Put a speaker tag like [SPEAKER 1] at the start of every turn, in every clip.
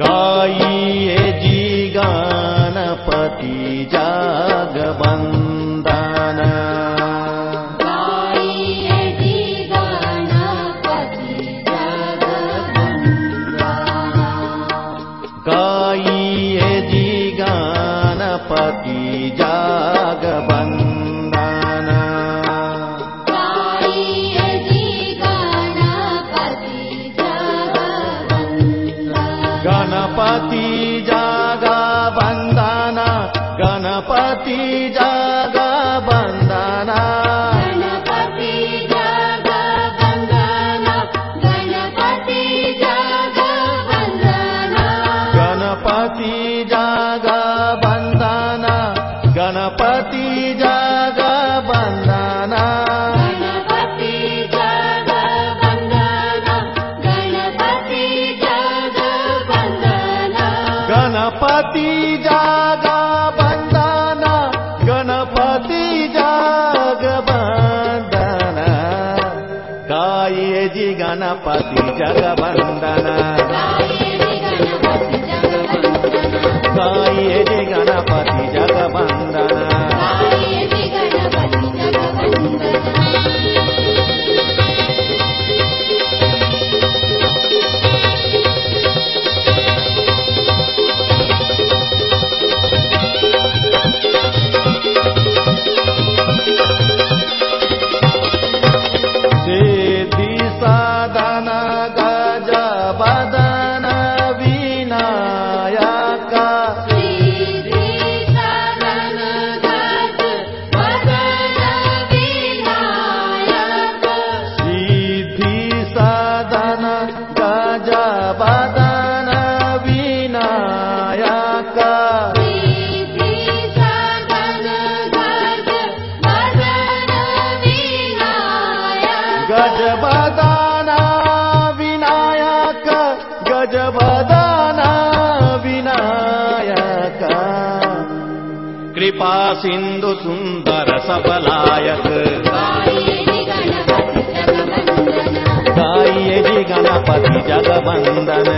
[SPEAKER 1] गाइए जी गणपति जगवन्दन
[SPEAKER 2] गाइए जी गणपति जगवन्दना
[SPEAKER 1] गणपति
[SPEAKER 2] गणपति जगवन्दन
[SPEAKER 1] गणपति गणपति जगवन्दना
[SPEAKER 2] गणपति जगवन्दन गणपति जगवन्दन
[SPEAKER 1] गणपति जगवन्दन गाये जी गणपति जगवन्दन
[SPEAKER 2] गाये रे गणपति जगवन्दना
[SPEAKER 1] गाये जी गणपति जगवन्दन कृपा सिन्धु सुन्दर सबलायक
[SPEAKER 2] गाये रे गणपति जगवन्दना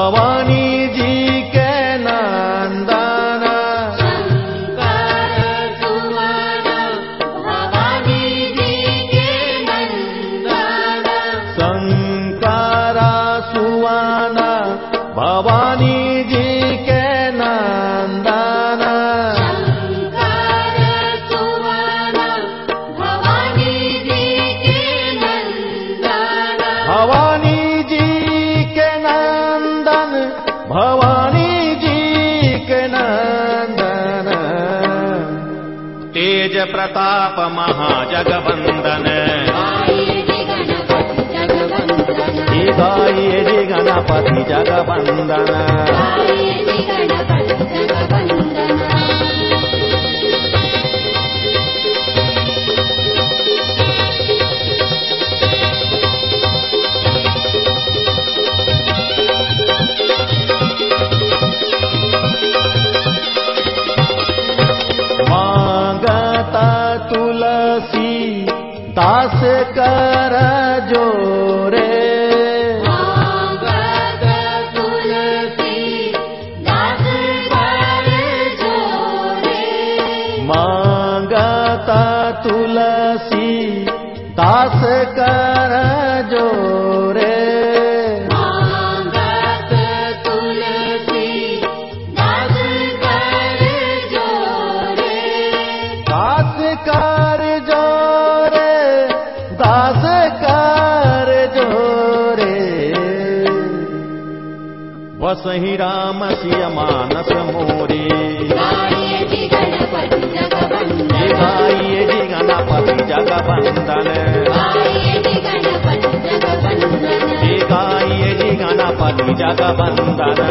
[SPEAKER 1] भवानी जी के नन्दन
[SPEAKER 2] शङ्कर सुवन भवानी जी के नन्दन
[SPEAKER 1] शङ्कर सुवन भवानी
[SPEAKER 2] भवानी जी के नन्दन
[SPEAKER 1] तेज प्रताप महाजगवन्दन।
[SPEAKER 2] गाये
[SPEAKER 1] जी गणपति जगवन्दन दास कर जोरे
[SPEAKER 2] मांगत तुलसी दास
[SPEAKER 1] वसहि राम सिय मानस मोरे
[SPEAKER 2] गाये जी गणपति जगवंदन
[SPEAKER 1] गाइए जी गणपति जगवंदन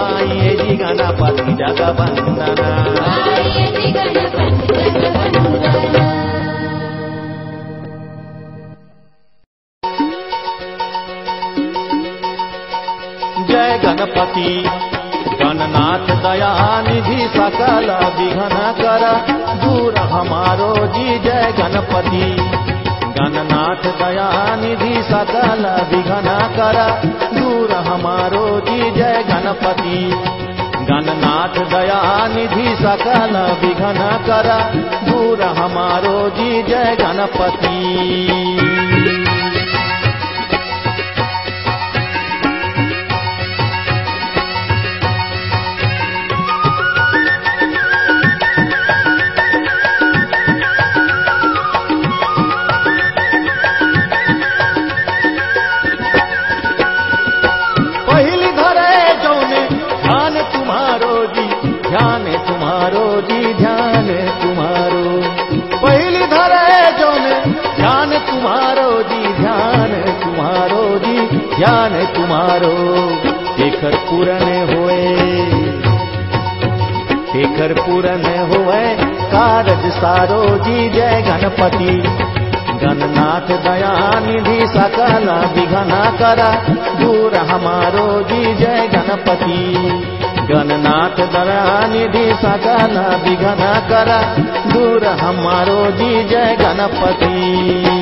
[SPEAKER 2] गाये जी गणपति जगवंदन
[SPEAKER 1] गणपति। गणनाथ दया निधि सकल विघ्न कर। दूर हमारो जी जय गणपति। गणनाथ दया निधि सकल विघ्न कर। दूर हमारो जी जय गणपति। गणनाथ दया निधि सकल विघ्न कर। दूर हमारो जी जय गणपति। जी ध्यान तुम्हारो। पहली धरे जौने, ध्यान तुम्हारो जी, ध्यान तुम्हारो जी, ध्यान तुम्हारो। शेखर पूरन होए, शेखर पूरन होए, कारज सारो जी, जय गणपति। गणनाथ दया निधि सकल विघ्न कर, दूर हमारो जी, जय गणपति। गणनाथ दरा निधि सगन विघन कर। दूर हमारो जी जय गणपति।